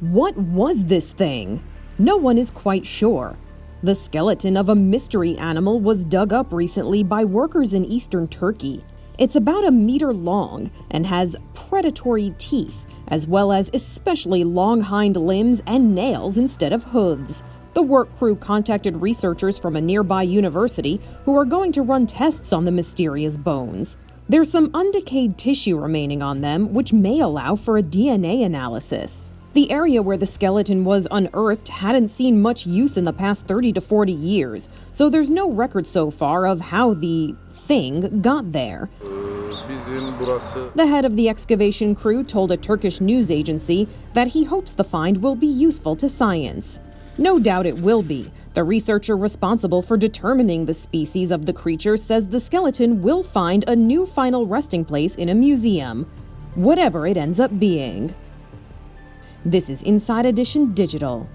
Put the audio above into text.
What was this thing? No one is quite sure. The skeleton of a mystery animal was dug up recently by workers in eastern Turkey. It's about a meter long and has predatory teeth, as well as especially long hind limbs and nails instead of hooves. The work crew contacted researchers from a nearby university who are going to run tests on the mysterious bones. There's some undecayed tissue remaining on them, which may allow for a DNA analysis. The area where the skeleton was unearthed hadn't seen much use in the past 30 to 40 years, so there's no record so far of how the thing got there. The head of the excavation crew told a Turkish news agency that he hopes the find will be useful to science. No doubt it will be. The researcher responsible for determining the species of the creature says the skeleton will find a new final resting place in a museum, whatever it ends up being. This is Inside Edition Digital.